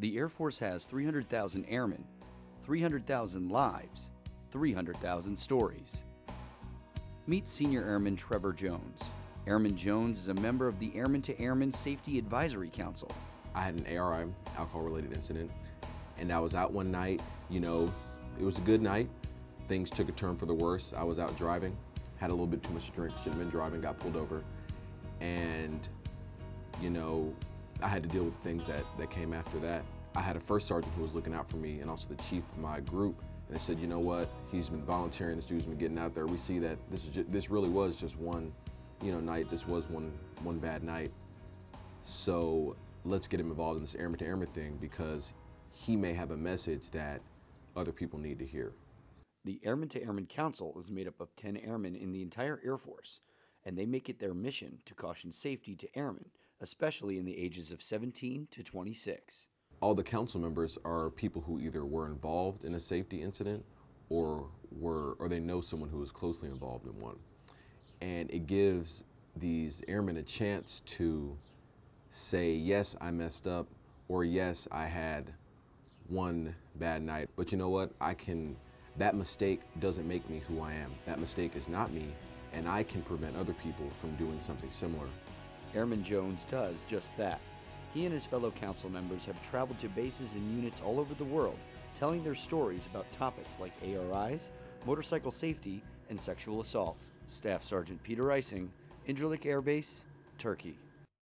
The Air Force has 300,000 airmen, 300,000 lives, 300,000 stories. Meet Senior Airman Trevor Jones. Airman Jones is a member of the Airman to Airman Safety Advisory Council. I had an ARI, alcohol related incident, and I was out one night. You know, it was a good night. Things took a turn for the worse. I was out driving, had a little bit too much drink, shouldn't have been driving, got pulled over. And, you know, I had to deal with things that, that came after that. I had a first sergeant who was looking out for me and also the chief of my group. And they said, you know what, he's been volunteering, this dude's been getting out there. We see that this, is just, this really was just one, you know, night. This was one, one bad night. So let's get him involved in this airman to airman thing because he may have a message that other people need to hear. The Airman to Airman Council is made up of 10 airmen in the entire Air Force, and they make it their mission to caution safety to airmen, especially in the ages of 17 to 26. All the council members are people who either were involved in a safety incident or were or they know someone who was closely involved in one. And it gives these airmen a chance to say, yes, I messed up, or yes, I had one bad night. But you know what? I can, that mistake doesn't make me who I am. That mistake is not me, and I can prevent other people from doing something similar. Airman Jones does just that. He and his fellow council members have traveled to bases and units all over the world, telling their stories about topics like ARIs, motorcycle safety, and sexual assault. Staff Sergeant Peter Ising, Incirlik Air Base, Turkey.